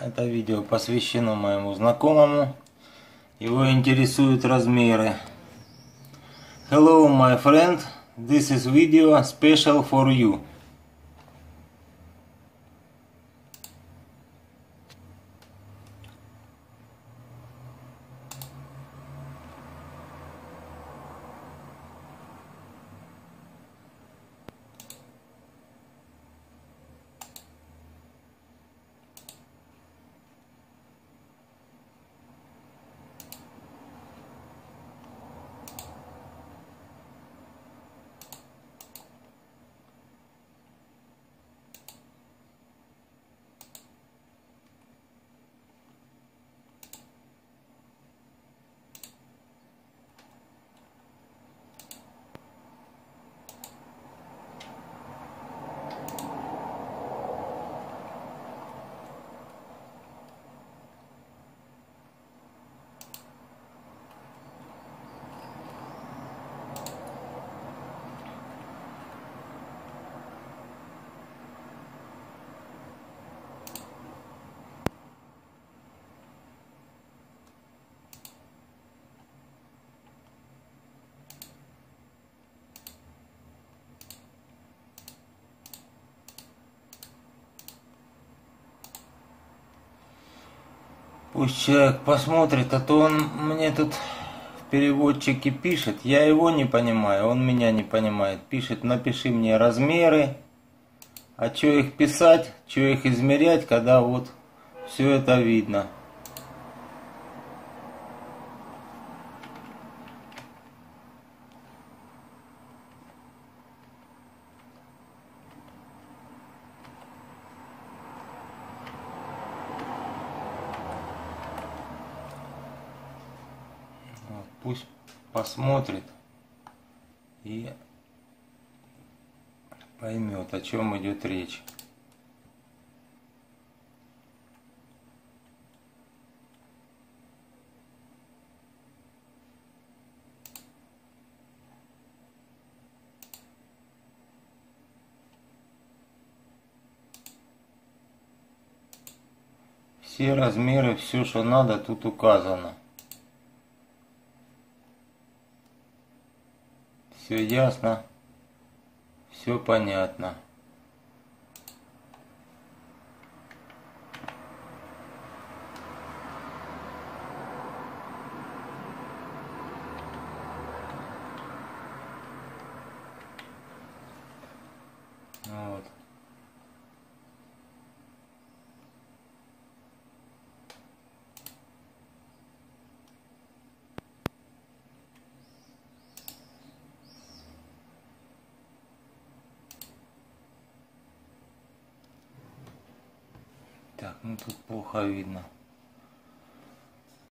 Это видео посвящено моему знакомому. Его интересуют размеры. Hello, my friend. This is video special for you. Пусть человек посмотрит, а то он мне тут в переводчике пишет. Я его не понимаю, он меня не понимает. Пишет, напиши мне размеры. А что их писать, что их измерять, когда вот все это видно. Пусть посмотрит и поймет, о чем идет речь. Все размеры, все, что надо, тут указано. Все ясно, все понятно. Вот. Так, ну тут плохо видно.